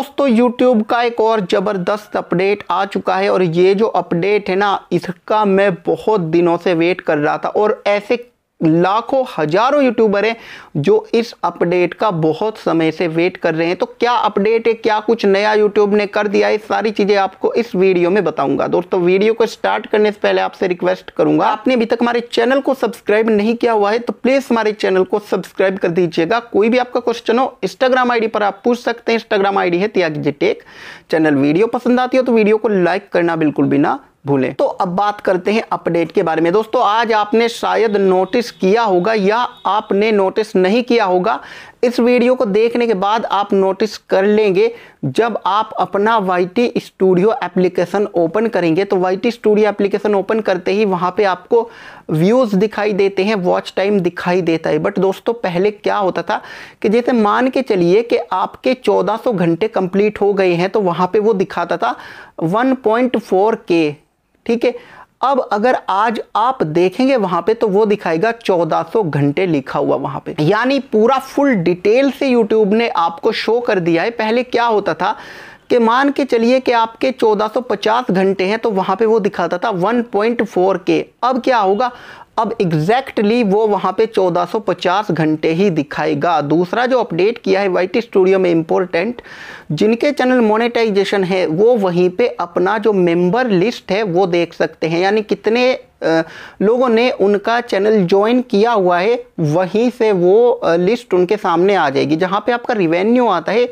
दोस्तों, YouTube का एक और ज़बरदस्त अपडेट आ चुका है और ये जो अपडेट है ना, इसका मैं बहुत दिनों से वेट कर रहा था और ऐसे लाखों, हज़ारों यूट्यूबर हैं जो इस अपडेट का बहुत समय से वेट कर रहे हैं। तो क्या अपडेट है, क्या कुछ नया यूट्यूब ने कर दिया है सारी चीज़ें आपको इस वीडियो में बताऊँगा। दोस्तों वीडियो को स्टार्ट करने से पहले आपसे रिक्वेस्ट करूँगा। आपने अभी तक हमारे चैनल को सब्सक्राइब नहीं किया हुआ है तो प्लीज़ हमारे चैनल को सब्सक्राइब कर दीजिएगा। कोई भी आपका क्वेश्चन हो इंस्टाग्राम आई पर आप पूछ सकते हैं। इंस्टाग्राम आई है त्याग टेक। चैनल वीडियो पसंद आती हो तो वीडियो को लाइक करना बिल्कुल भी ना भूलें। तो अब बात करते हैं अपडेट के बारे में। दोस्तों, आज आपने शायद नोटिस किया होगा या आपने नोटिस नहीं किया होगा, इस वीडियो को देखने के बाद आप नोटिस कर लेंगे, जब आप अपना YT स्टूडियो एप्लीकेशन ओपन करेंगे तो YT स्टूडियो एप्लीकेशन ओपन करते ही वहाँ पे आपको व्यूज़ दिखाई देते हैं वॉच टाइम दिखाई देता है। बट दोस्तों, पहले क्या होता था कि जैसे मान के चलिए कि आपके 1400 घंटे कंप्लीट हो गए हैं तो वहाँ पे वो दिखाता था 1.4 के ठीक है? अब अगर आज आप देखेंगे वहाँ पे तो वो दिखाएगा 1400 घंटे लिखा हुआ वहाँ पे। यानी पूरा फुल डिटेल से यूट्यूब ने आपको शो कर दिया है। पहले क्या होता था कि मान के चलिए कि आपके 1450 घंटे हैं तो वहाँ पे वो दिखाता था 1.4 के। अब क्या होगा? अब एग्जैक्टली वो वहाँ पे 1450 घंटे ही दिखाएगा। दूसरा जो अपडेट किया है वाइट स्टूडियो में इम्पोर्टेंट जिनके चैनल मोनेटाइजेशन है, वो वहीं पे अपना जो मेंबर लिस्ट है, वो देख सकते हैं। यानी कितने लोगों ने उनका चैनल ज्वाइन किया हुआ है, वहीं से वो लिस्ट उनके सामने आ जाएगी। जहाँ पे आपका रिवेन्यू आता है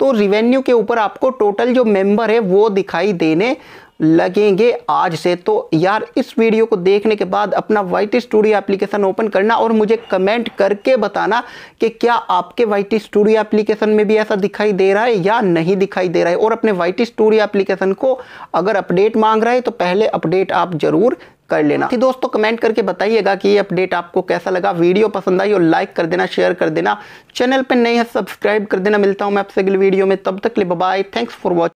तो रिवेन्यू के ऊपर आपको टोटल जो मेंबर है, वो दिखाई देने लगेंगे आज से। तो यार, इस वीडियो को देखने के बाद अपना वाइट स्टूडियो एप्लीकेशन ओपन करना और मुझे कमेंट करके बताना कि क्या आपके वाइट स्टूडियो एप्लीकेशन में भी ऐसा दिखाई दे रहा है या नहीं दिखाई दे रहा है। और अपने वाइट स्टूडियो एप्लीकेशन को अगर अपडेट मांग रहा है तो पहले अपडेट आप ज़रूर कर लेना। थी दोस्तों कमेंट करके बताइएगा कि ये अपडेट आपको कैसा लगा। वीडियो पसंद आई और लाइक कर देना शेयर कर देना। चैनल पर नहीं है सब्सक्राइब कर देना। मिलता हूँ मैं आपसे अगले वीडियो में। तब तक ले बाय थैंक्स फॉर वॉचिंग